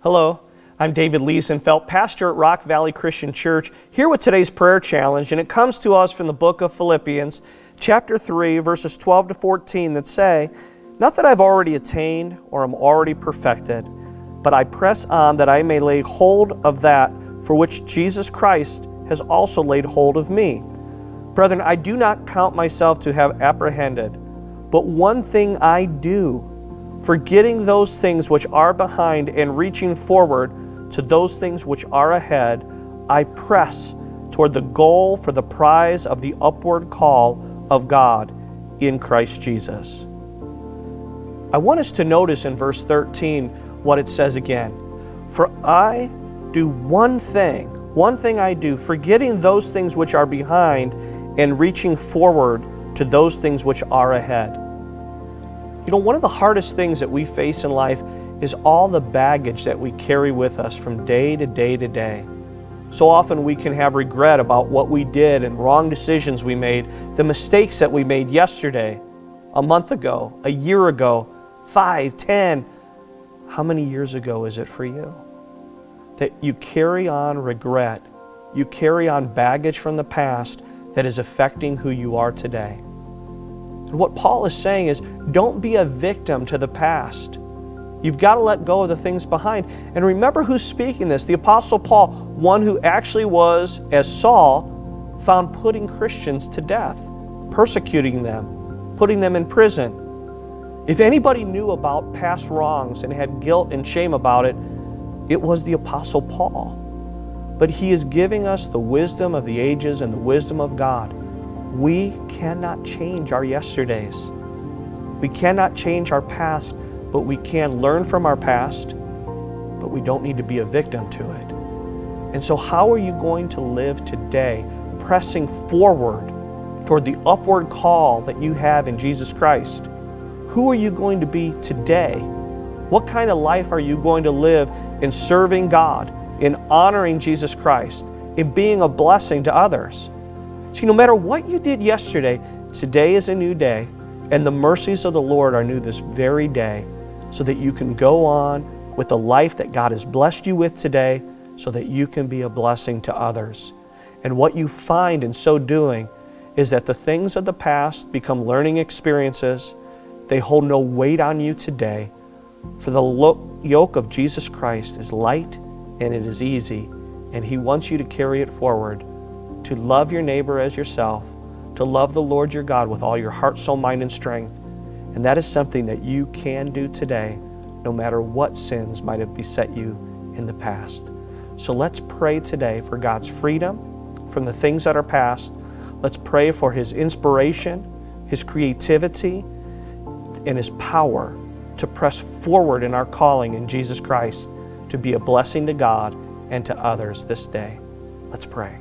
Hello, I'm David Liesenfeld, pastor at Rock Valley Christian Church, here with today's prayer challenge, and it comes to us from the book of Philippians, chapter 3, verses 12 to 14, that say, Not that I've already attained or am already perfected, but I press on that I may lay hold of that for which Jesus Christ has also laid hold of me. Brethren, I do not count myself to have apprehended, but one thing I do, forgetting those things which are behind and reaching forward to those things which are ahead, I press toward the goal for the prize of the upward call of God in Christ Jesus. I want us to notice in verse 13 what it says again. For I do one thing, one thing I do, forgetting those things which are behind and reaching forward to those things which are ahead. You know, one of the hardest things that we face in life is all the baggage that we carry with us from day to day to day. So often we can have regret about what we did and wrong decisions we made, the mistakes that we made yesterday, a month ago, a year ago, five, ten. How many years ago is it for you? That you carry on regret, you carry on baggage from the past that is affecting who you are today. And what Paul is saying is don't be a victim to the past. You've got to let go of the things behind. And remember who's speaking this the Apostle Paul, one who actually was, as Saul, found putting Christians to death, persecuting them, putting them in prison. If anybody knew about past wrongs and had guilt and shame about it, it was the Apostle Paul. But he is giving us the wisdom of the ages and the wisdom of God. We cannot change our yesterdays. We cannot change our past but we can learn from our past, but we don't need to be a victim to it. And so, how are you going to live today, pressing forward toward the upward call that you have in Jesus Christ? Who are you going to be today? What kind of life are you going to live in serving God, in honoring Jesus Christ, in being a blessing to others? See, no matter what you did yesterday, today is a new day, and the mercies of the Lord are new this very day so that you can go on with the life that God has blessed you with today so that you can be a blessing to others. And what you find in so doing is that the things of the past become learning experiences. They hold no weight on you today. For the yoke of Jesus Christ is light and it is easy, and He wants you to carry it forward, to love your neighbor as yourself, to love the Lord your God with all your heart, soul, mind, and strength, and that is something that you can do today, no matter what sins might have beset you in the past. So let's pray today for God's freedom from the things that are past. Let's pray for His inspiration, His creativity, and His power to press forward in our calling in Jesus Christ to be a blessing to God and to others this day. Let's pray.